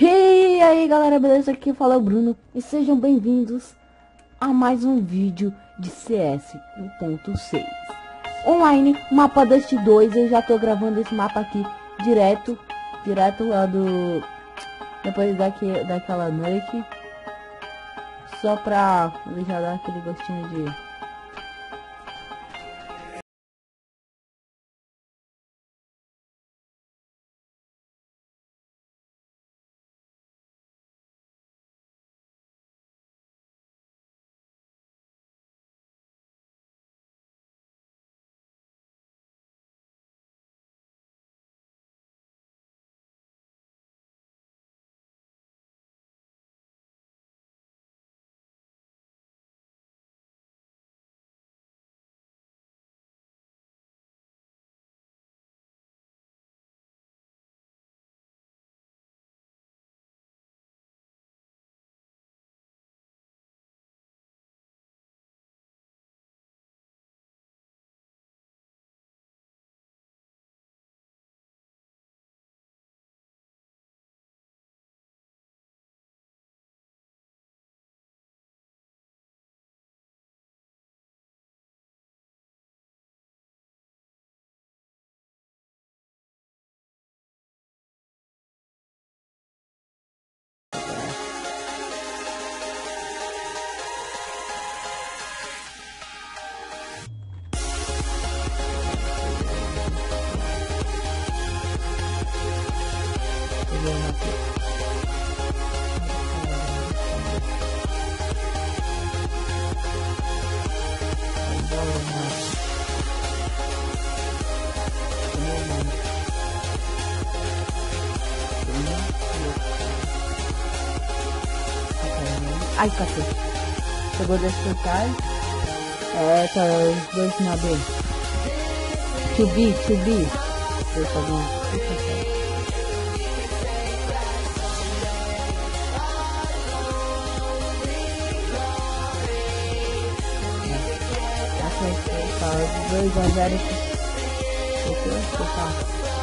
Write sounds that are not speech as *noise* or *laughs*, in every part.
E aí galera, beleza? Aqui fala o Bruno e sejam bem-vindos a mais um vídeo de CS 1.6 Online, mapa Dust 2, eu já tô gravando esse mapa aqui direto, direto lá do... Depois daqui, daquela noite Só pra já dar aquele gostinho de Ai, cacete. Chegou desse total. É, tá dois na B. To be, to be. Deixa eu ver. Tá, 2 a 0 aqui. Tá. Então,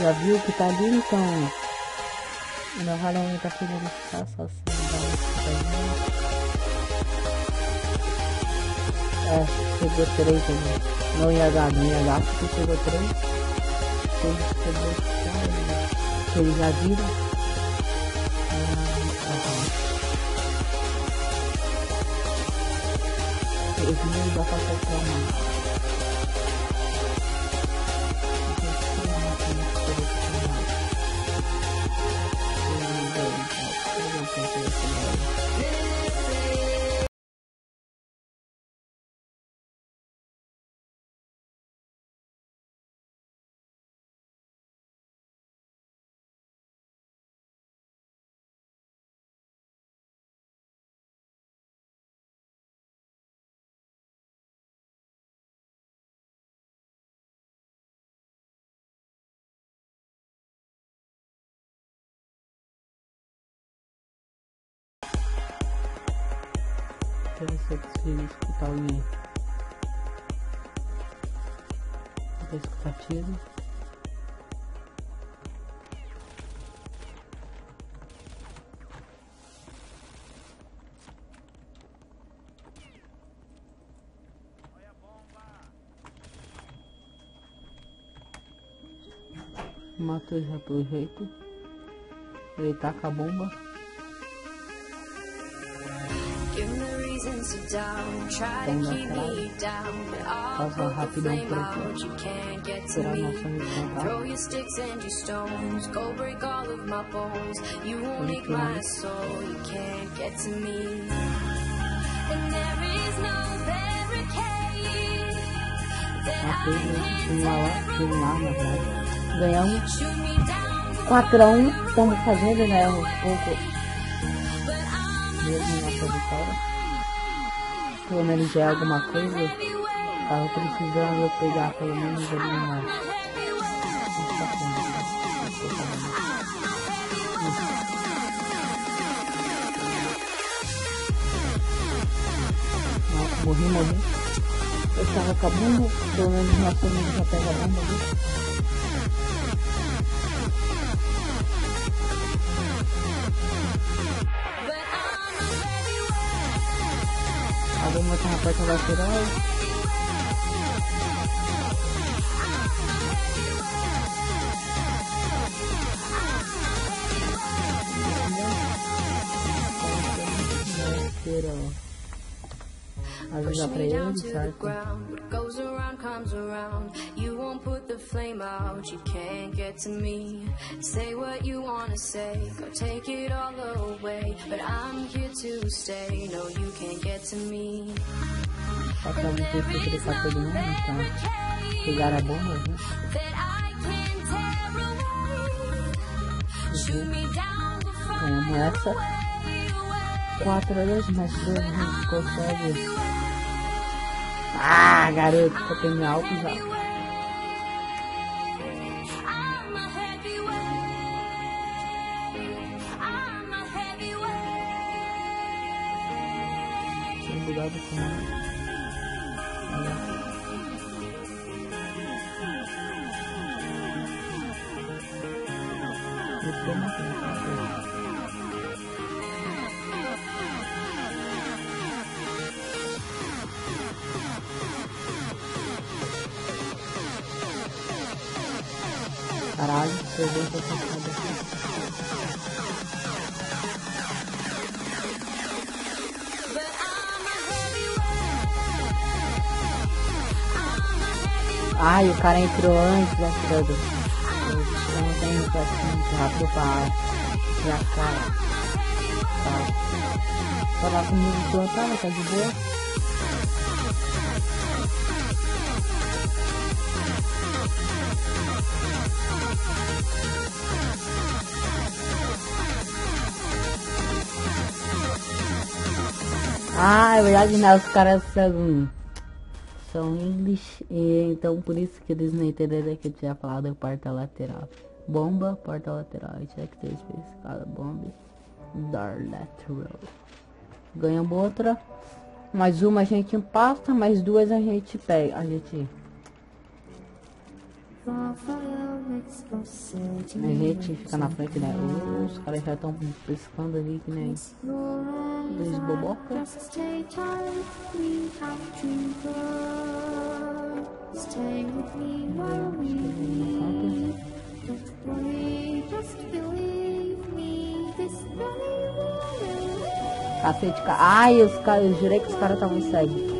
Já viu que tá ali, então. O meu Halloween tá querendo ficar assim, uma É, chegou três ali. Não ia dar, não ia dar, porque chegou três. Chegou, chegou, chegou. Eles já viram. Eles não dá pra comprar mais. consegue escutar alguém. Vou escutar tiro. Pelo jeito. Ele taca a bomba. Won't ache my soul. You can't get to me. And there is no barricade that I can tear away. Ganhamos 4x1. Estamos fazendo, né? Um pouco. Mesmo nossa vitória. Pelo menos já é alguma coisa. Tava precisando pegar pelo menos uma. Nossa, morri, morri. Eu estava com a bomba, pelo menos nosso amigo já pega a ali. Vamos botar na porta lateral. Lateral. Avisar pra ele, certo? Comes around. You won't put the flame out, you can't get to me. Say what you wanna say, go take it all away. But I'm here to stay, no, you can't get to me. Falta pouco que ele tá todo mundo, então. Pegar a bomba, né? Uhum. Ganhamos essa. 4 a 2, mas 2 a gente consegue. Ah, garoto, tô tendo alto já. Mudado com Olha. Eu Caralho, perdeu essa passada aqui. Ai, o cara entrou antes da tirada. Eu não tenho muito rápido pra a cara. Tá. Falar comigo plantar, tá de boa. Ah, é verdade, né? Os caras são, são English, e, então por isso que eles não entenderam que eu tinha falado porta lateral. Bomba, porta lateral, check ter especificado bomba, dar lateral. Ganhamos outra, mais uma a gente empata, mais duas a gente pega, a gente a gente fica na frente, né? Os caras já estão pescando ali que nem dois boboca. Cacete, ca... ai, os caras, eu jurei que os caras estavam cegos.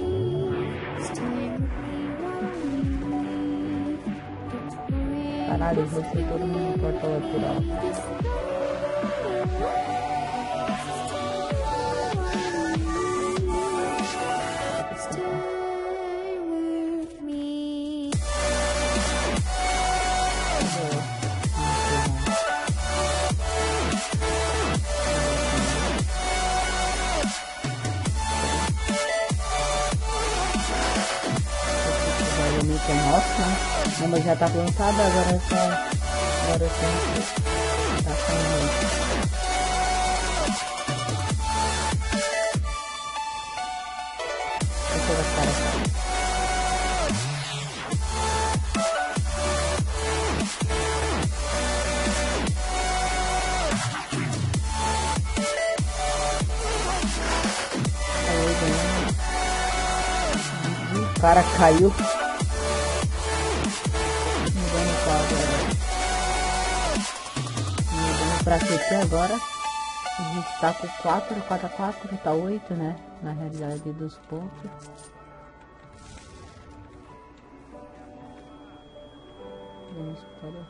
Caralho, você todo mundo porta lateral. que é nosso, né? Não, mas já tá plantada, agora é só. Agora é só. Tá com Deixa eu. Tá tá né? O cara caiu. Pra CT agora. A gente tá com 4, 4 a 4, tá 8, né? Na realidade dos pontos. Vamos para...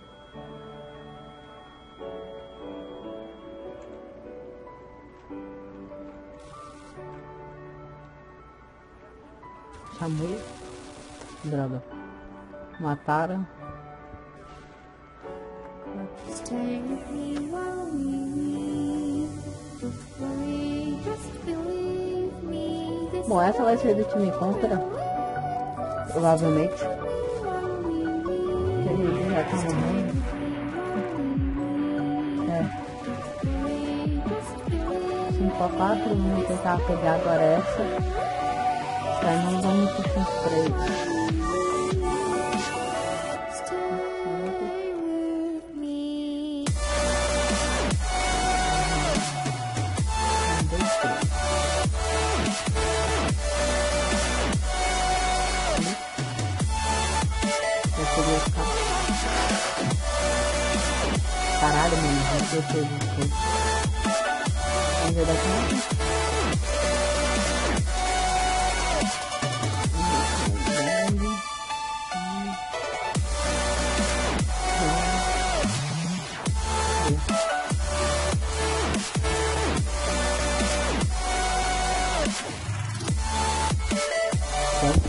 Chamei. Droga. Mataram. Stay with me Bom, essa vai ser do time contra. Provavelmente. Ele já tá morrendo. É. 5 a 4, vamos tentar pegar agora essa. Pra não dar muito surpresa. Caralho, mano, não sei se eu Vamos ver daqui.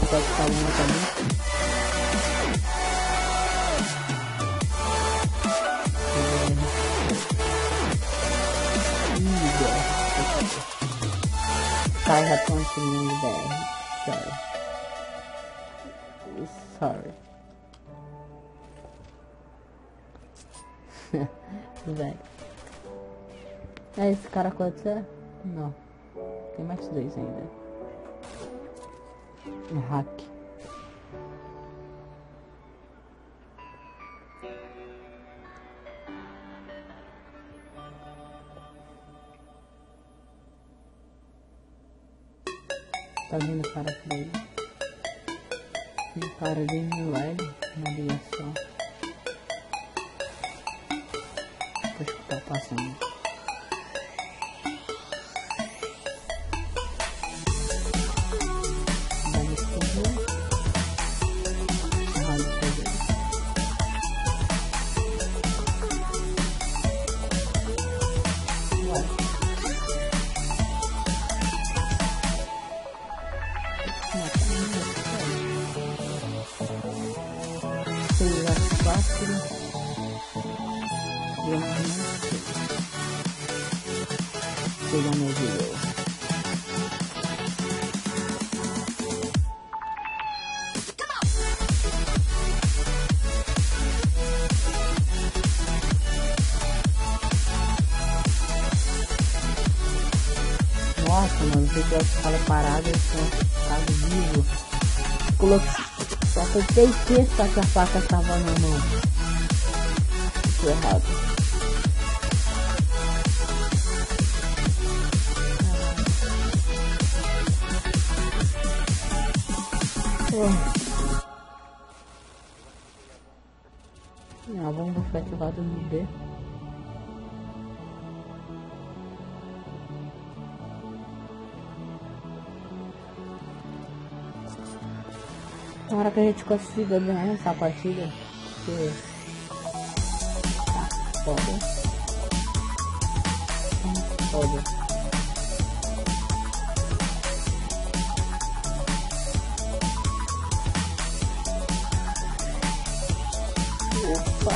pode ficar uma também. Cai já continua BR. Sorry. Sorry. *laughs* Velho. É esse cara quanto é? Não. Tem mais dois ainda. É hack. Tá vindo para frente. Um cara de leve na direção. Acho que tá passando. Eu tô vivo. Coloquei só apertei sexta que a faca estava na mão. Isso errado. Não, vamos buscar esse lado no B. Tomara que a gente consiga ganhar essa partida. Porque... Tá foda. Tá foda. Opa!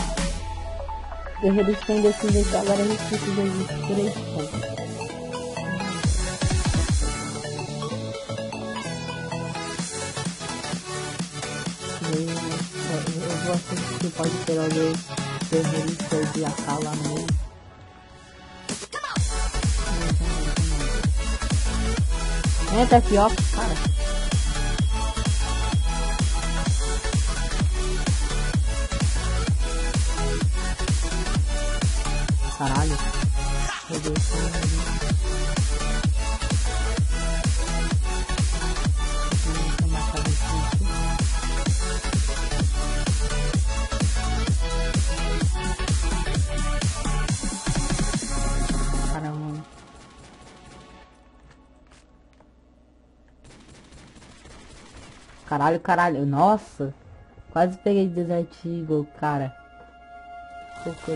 Guerreiros tem desse jeito, agora a gente precisa de 3 pontos. Pode ter alguém terrorista de lá no meio. Entra aqui, ó, cara. Caralho. Meu Deus, Vou Caralho, caralho. Nossa. Quase peguei Desert Eagle, cara. Cocô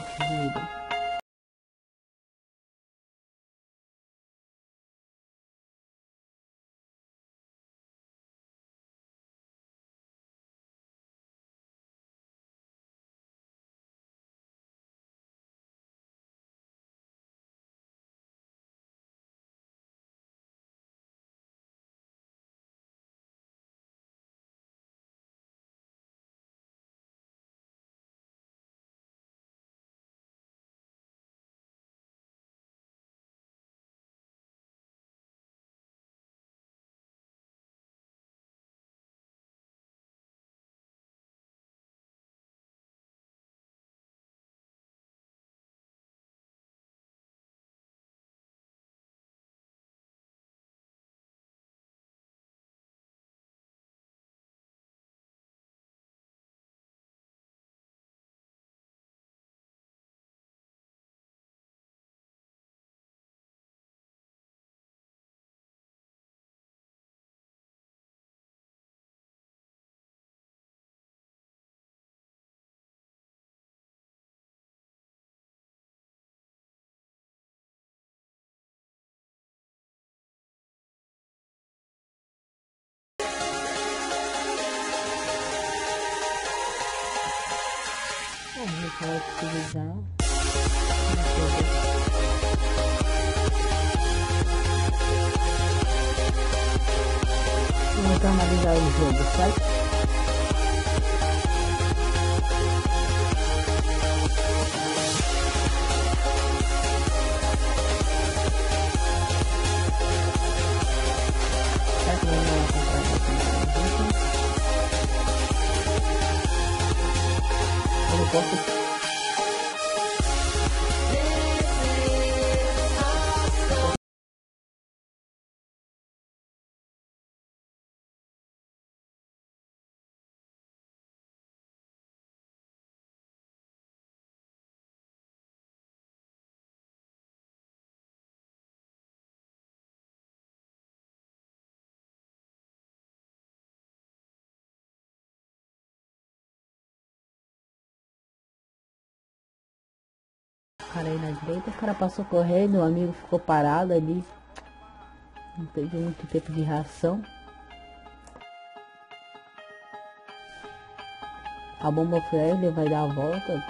Vamos analisar o jogo, certo? Certo, vamos cara aí na direita, o cara passou correndo, o amigo ficou parado ali. Não teve muito tempo de reação. A bomba ele vai dar a volta.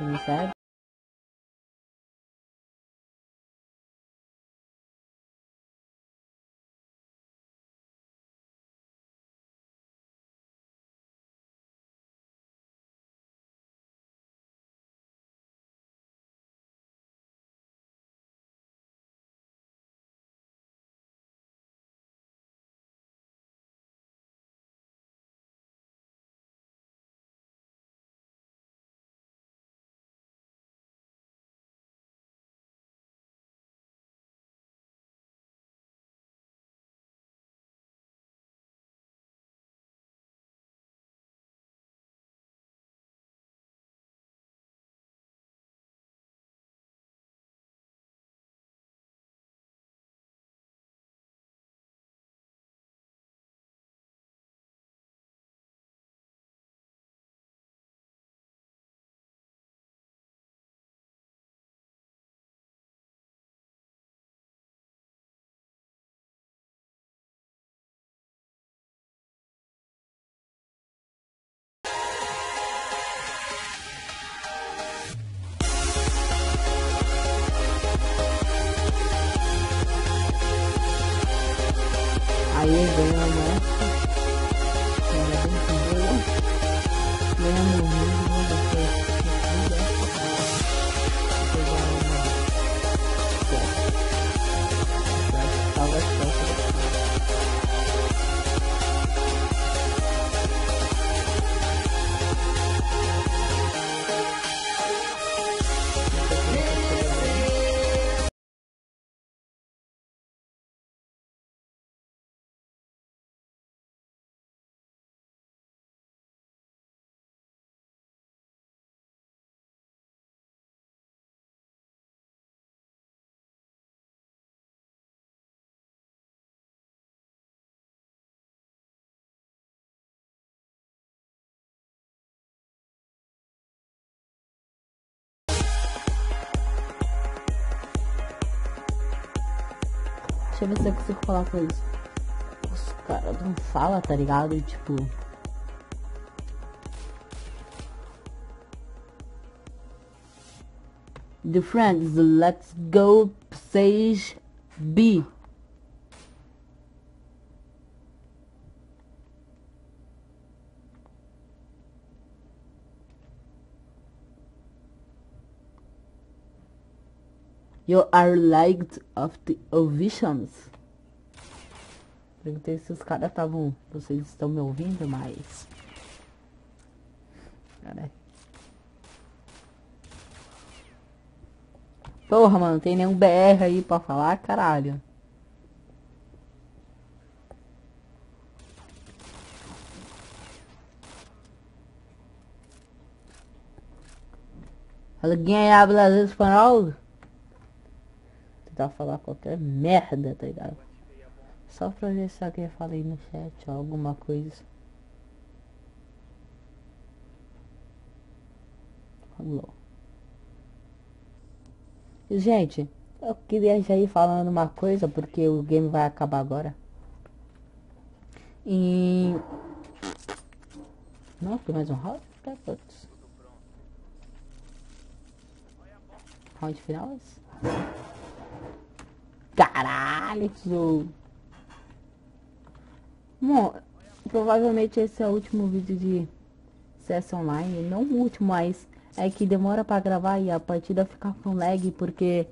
Não serve. William. Deixa eu ver se eu consigo falar com eles. Os caras não falam, tá ligado? E, tipo. The friends, let's go stage B. You are liked of the ovations. Perguntei se os caras estavam. Vocês estão me ouvindo, mas. Caralho. Porra, mano, tem nenhum BR aí pra falar, caralho. Alguém habla espanhol? Tentar falar qualquer merda, tá ligado? Só pra ver se alguém fala aí no chat alguma coisa. Alô. Gente, eu queria já ir falando uma coisa, porque o game vai acabar agora. E... Não, tem mais um round? Tá, putz. Round final? Caralho, tesouro. Bom, provavelmente esse é o último vídeo de CS Online. Não o último, mas é que demora pra gravar e a partida fica com lag porque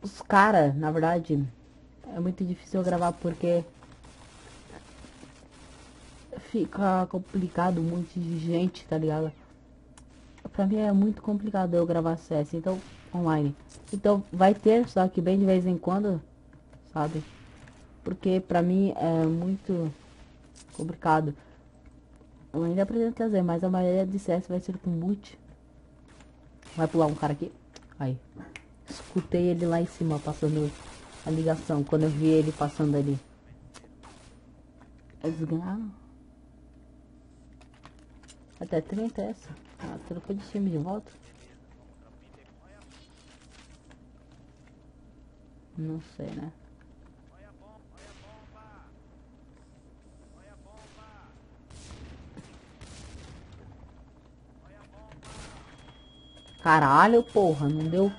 os caras, na verdade, é muito difícil gravar porque fica complicado, um monte de gente, tá ligado? Pra mim é muito complicado eu gravar CS, então, online. Então vai ter, só que bem de vez em quando, sabe? Porque pra mim é muito complicado. Eu ainda pretendo trazer, mas a maioria de CS vai ser com boot. Vai pular um cara aqui. Aí. Escutei ele lá em cima passando a ligação. Quando eu vi ele passando ali. Ganharam. Até 30 essa. Ah, trocou de time de volta. Não sei, né? Caralho, porra, não deu.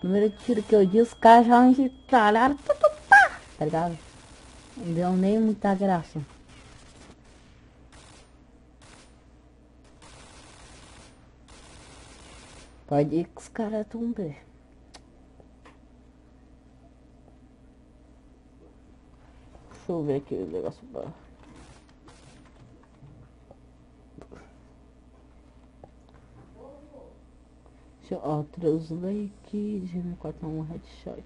Primeiro tiro que eu dei, os caras já entalharam. Tá ligado? Não deu nem muita graça. Pode ir que os caras estão bem. Deixa eu ver aqui o negócio. Deixa ó, translate, GM41 headshot.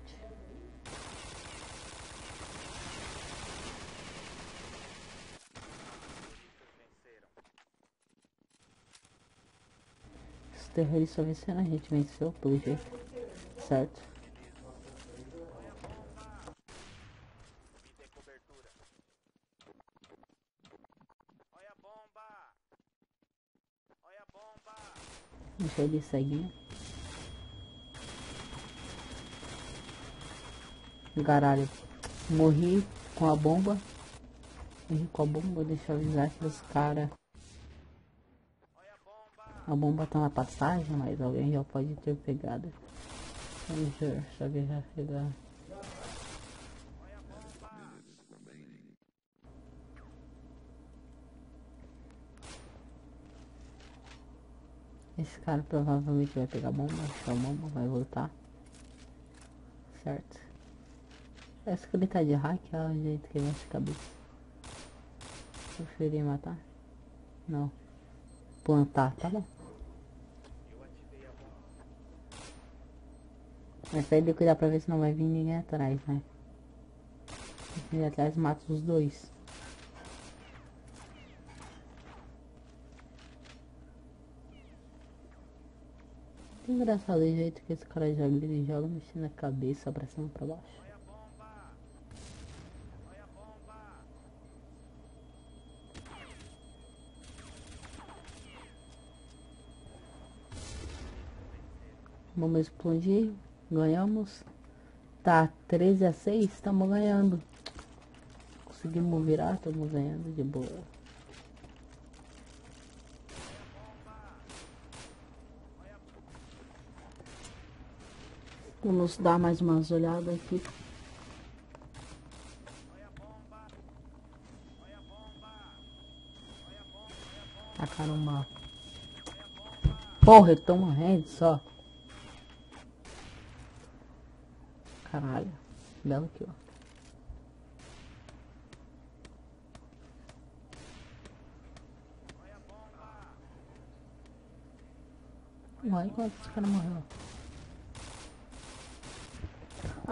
Os terroristas venceram, a gente venceu pelo jeito, certo? Deixa ele seguir. Caralho. Morri com a bomba. Morri com a bomba. Deixa eu avisar que os caras. A bomba tá na passagem, mas alguém já pode ter pegado. Deixa eu saber já pegar. Esse cara provavelmente vai pegar bomba, a bomba, vai voltar. Certo. Essa que ele tá de hack é o jeito que mexe a cabeça. Preferir matar? Não. Plantar, tá bom. Mas sai de cuidar pra ver se não vai vir ninguém atrás, né? Se atrás mata os dois. Engraçado o jeito que esse cara joga, ele joga mexendo a cabeça pra cima pra baixo. Vamos explodir. Ganhamos. Tá 13 a 6, estamos ganhando. Conseguimos virar, estamos ganhando de boa. Vamos dar mais umas olhadas aqui. Tacaram uma... Porra, eu tô morrendo só. Caralho. Belo aqui, ó. Uai, como é que esse cara morreu?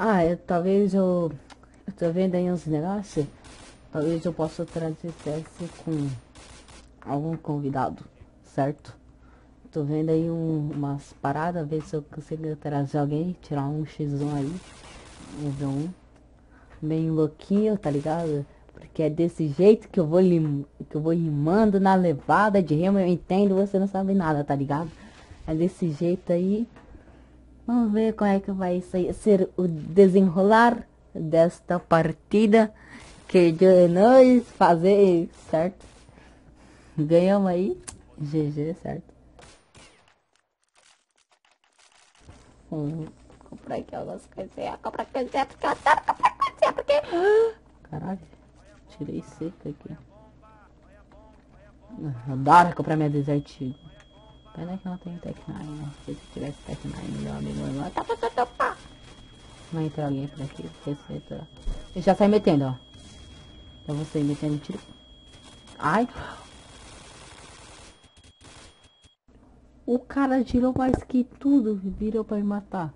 Ah, eu, talvez eu... Eu tô vendo aí uns negócios. Talvez eu possa trazer teste com algum convidado, certo? Tô vendo aí um, umas paradas, ver se eu consigo trazer alguém, tirar um X1 aí. Um V1. Bem louquinho, tá ligado? Porque é desse jeito que eu vou lim que eu vou limando na levada de remo, eu entendo, você não sabe nada, tá ligado? É desse jeito aí. Vamos ver como é que vai ser o desenrolar desta partida que nós fazer, certo? Ganhamos aí. GG, certo? Hum, comprar aqui algumas coisinhas. Comprar coisinha porque eu adoro comprar coisinha porque... Caralho. Tirei seca aqui. Eu adoro comprar minha Desert Pena que não tem Tech 9, né? Se tivesse Tech 9, meu amigo, meu irmão, tá passando topar. Vai entrar alguém por aqui, receita. Ele já sai metendo, ó. Então você metendo tiro. Ai. O cara tirou mais que tudo, virou pra me matar.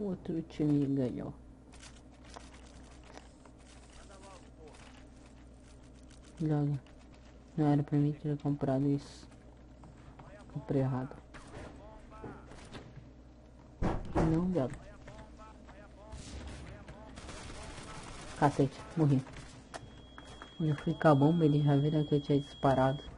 O outro time ganhou. Droga. Não era pra mim ter comprado isso. Comprei errado. Não, droga. Cacete, morri. Eu fui com a bomba, ele já viram que eu tinha disparado.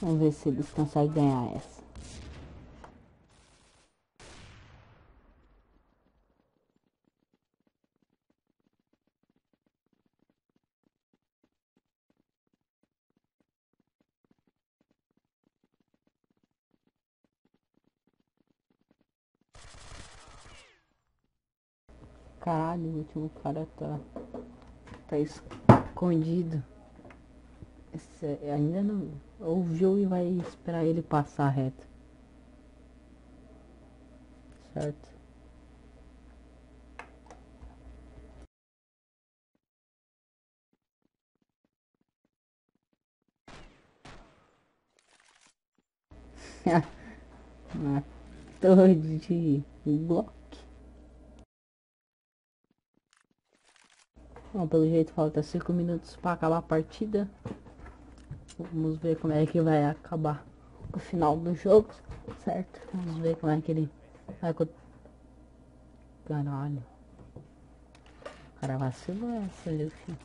Vamos ver se eles conseguem ganhar essa. Caralho, o último cara tá, tá escondido. Ainda não ouviu e vai esperar ele passar reto. Certo? *laughs* Uma torre de bloco. Bom, pelo jeito falta 5 minutos para acabar a partida. Vamos ver como é que vai acabar o final do jogo, certo? Vamos ver como é que ele vai... Caralho. O cara vacilou essa ali, filho.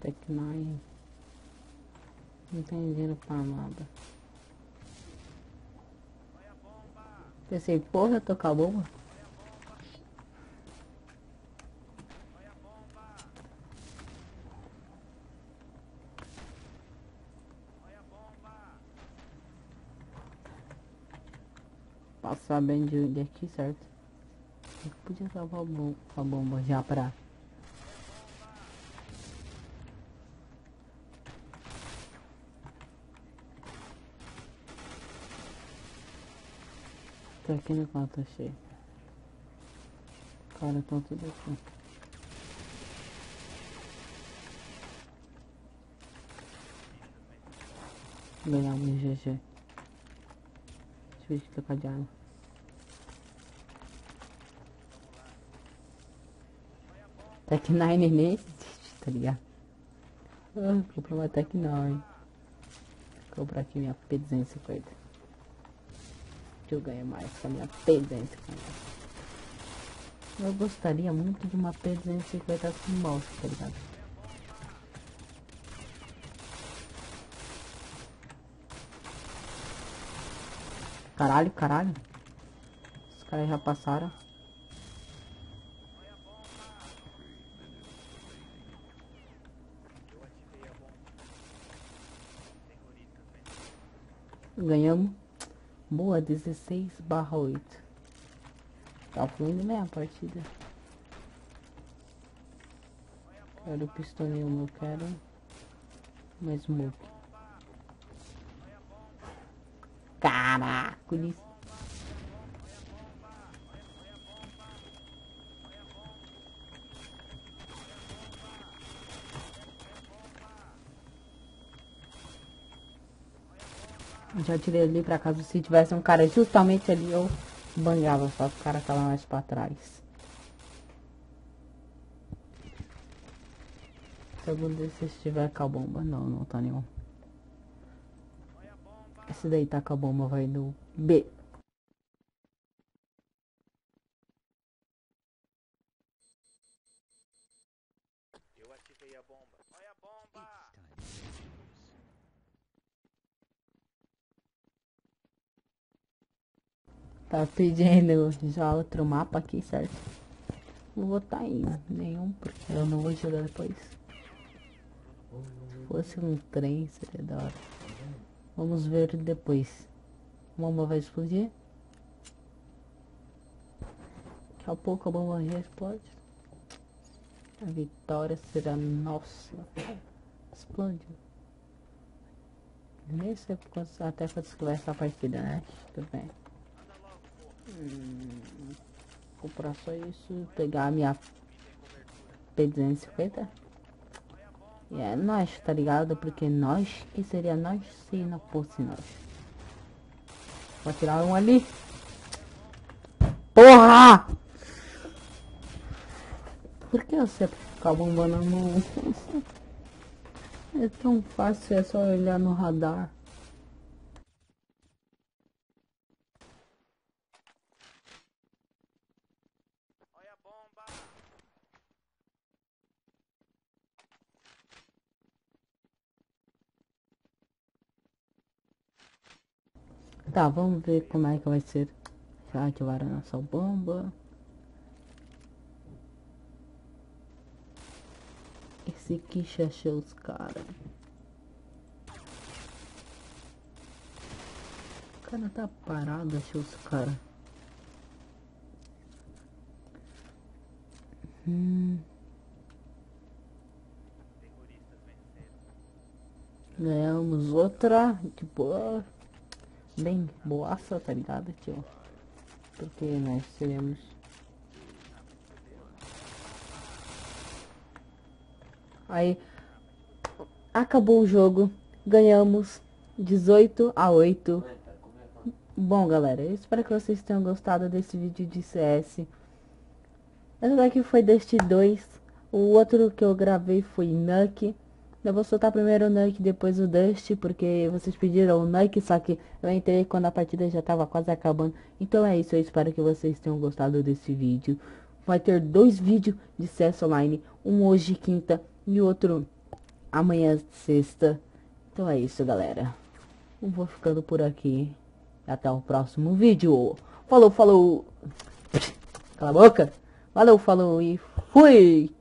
Tech 9. Não tem dinheiro pra nada. Pensei, porra, eu a bomba. Passar bem de aqui, certo? Podia salvar a bomba já pra aqui no quarto cheio. Cara, estão tudo aqui. Ganhamos GG. Deixa eu trocar de arma. Tech 9 nem existe, tá ligado? Ah, comprar uma Tech 9. Vou comprar aqui minha P250 que eu ganho mais com a minha P250. Eu gostaria muito de uma P250 com mouse, tá ligado? Caralho, caralho. Os caras já passaram. Ganhamos. Boa, 16 barra 8. Tá fluindo mesmo a partida. Quero o pistolinho, eu quero mais smoke. Caracoles. Já tirei ali pra casa. Se tivesse um cara justamente ali, eu bangava. Só o cara tava mais pra trás. Segundo se estiver com a bomba. Não, não tá nenhum. Esse daí tá com a bomba, vai no B. Eu ativei a bomba. Olha a bomba! Tá pedindo já outro mapa aqui, certo? Não vou tá indo nenhum, porque eu não vou jogar depois. Se fosse um trem, seria da hora. Vamos ver depois. A bomba vai explodir. Daqui a pouco a bomba explode. A vitória será nossa. Explode. Nem sei até quando começa a partida, né? Tudo bem. Hum, comprar só isso, pegar a minha P250. E é nós, tá ligado? Porque nós, que seria nós se não fosse nós. Vou tirar um ali. Porra! Por que você ficar bombando mão? *laughs* É tão fácil, é só olhar no radar. Tá, vamos ver como é que vai ser. Já ativaram a nossa bomba. Esse aqui achou os caras. O cara tá parado, achou os caras. Hum. Ganhamos outra de boa bem boaça, tá ligado, tio? Porque nós seremos... Aí, acabou o jogo, ganhamos 18 a 8. Bom, galera, eu espero que vocês tenham gostado desse vídeo de CS. Essa daqui foi deste 2. O outro que eu gravei foi Nuke. Eu vou soltar primeiro o Nuke, depois o Dust, porque vocês pediram o Nuke, só que eu entrei quando a partida já tava quase acabando. Então é isso, eu espero que vocês tenham gostado desse vídeo. Vai ter dois vídeos de CS Online, um hoje quinta e outro amanhã sexta. Então é isso, galera. Eu vou ficando por aqui. Até o próximo vídeo. Falou, falou. Cala a boca. Valeu, falou e fui.